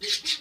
Yeah.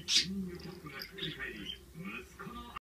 に金魚がひり返り